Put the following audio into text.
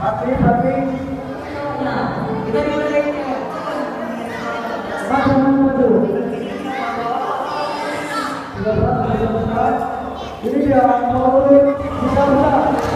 Tapi tapi Nah, kita dimulai maju maju. Sudah berat, sudah berat. Ini dia nomor bisa besar.